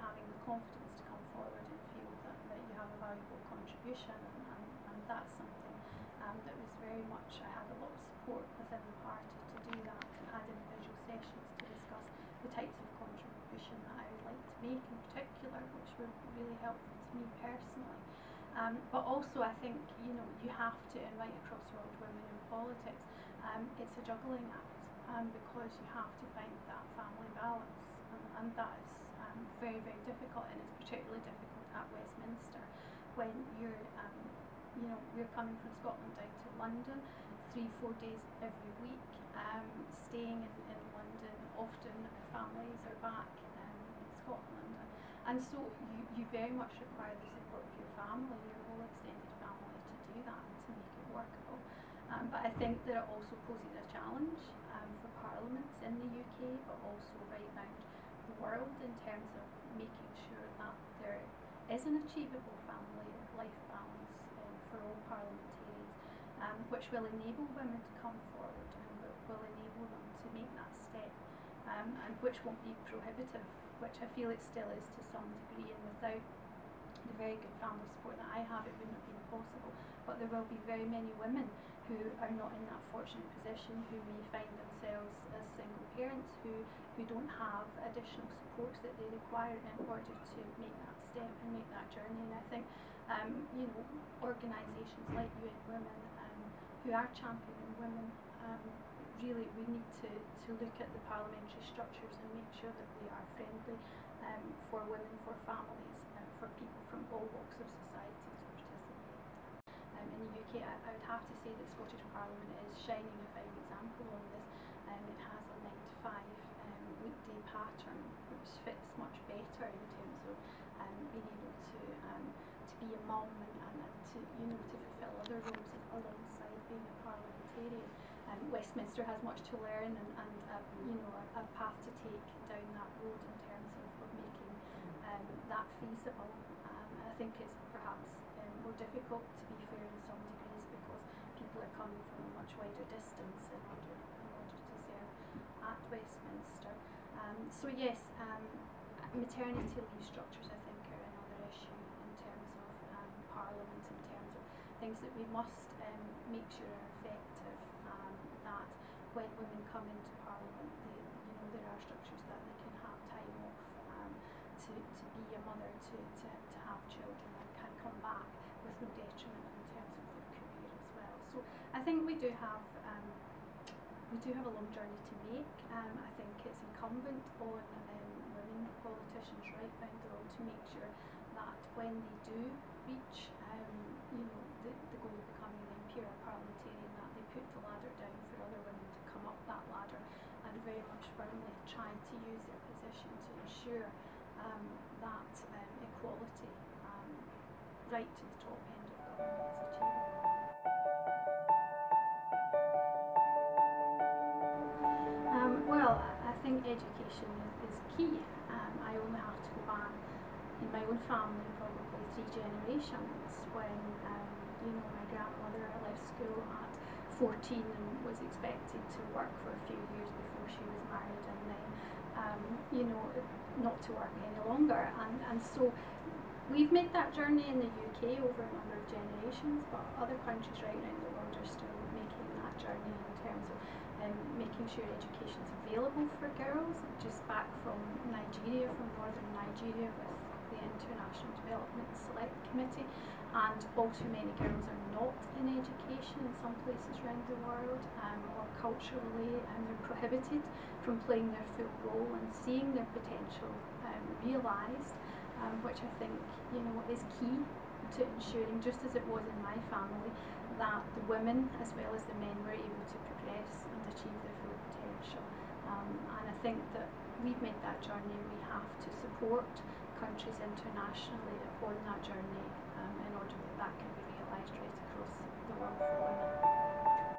having the confidence to come forward and feel that, that you have a valuable contribution, and, and, and that's something um, that was very much, I had a lot of support within the party to do that and had individual sessions to discuss the types of contribution that I would like to make in particular, which were really helpful to me personally. Um, but also, I think you know you have to invite across world women in politics. Um, it's a juggling act um, because you have to find that family balance, and, and that is very very difficult, and it's particularly difficult at Westminster when you're um, you know we're coming from Scotland down to London three four days every week, um, staying in, in London. Often families are back in Scotland, and so you, you very much require the support of your family, your whole extended family, to do that and to make it workable. Um, but I think that it also poses a challenge um, for parliaments in the UK, but also right around the world in terms of making sure that there is an achievable family life balance um, for all parliamentarians, um, which will enable women to come forward and will enable them to make that step, um, and which won't be prohibitive, which I feel it still is to some degree, and without the very good family support that I have, it wouldn't have been possible. But there will be very many women who are not in that fortunate position, who may find themselves as single parents, who, who don't have additional supports that they require in order to make that step and make that journey. And I think, um, you know, organisations like UN Women um, who are championing women, um, really we need to, to look at the parliamentary structures and make sure that they are friendly um, for women, for families, and for people from all walks of society. Um, in the UK, I, I, would have to say that Scottish Parliament is shining a fine example on this. Um, it has a 9 to 5 um, weekday pattern which fits much better in terms of um, being able to um, to be a mum and, and, to you know to fulfil other roles alongside being a parliamentarian. Um, Westminster has much to learn and, and uh, you know a, a, path to take down that road in terms of, of making that feasible. I think it's perhaps more difficult to be fair in some degrees because people are coming from a much wider distance in order in order to serve at Westminster. Um, so yes, um, maternity leave structures I think are another issue in terms of Parliament, in terms of things that we must make sure are effective that when women come into Parliament, they, you know, there are structures that they can have time off um, to, to be a mother, to, to, to have children, and can come back with no detriment in terms of their career as well. So I think we do have um, we do have a long journey to make. Um, I think it's incumbent on um, women politicians right around the world to make sure that when they do reach, um, you know, the, the goal of becoming an MP or a parliamentarian, that they put the ladder down for other women to come up that ladder and very much firmly trying to use their position to ensure um, that um, equality right to the top end of government is achievable. Think education is, key. Um, I only have to go back in my own family probably three generations when um, you know my grandmother left school at 14 and was expected to work for a few years before she was married and then um, you know not to work any longer and, and so we've made that journey in the UK over a number of generations but other countries right around the world are still making that journey in terms of um, making sure education is available for girls just back from Nigeria from northern Nigeria with the International Development Select Committee. And all too many girls are not in education in some places around the world um, or culturally and they're prohibited from playing their full role and seeing their potential um, realised um, which I think you know is key to ensuring just as it was in my family that the women as well as the men were able to progress and achieve their full potential um, and I think that we've made that journey we have to support countries internationally upon that journey um, in order that that can be realised right across the world for women.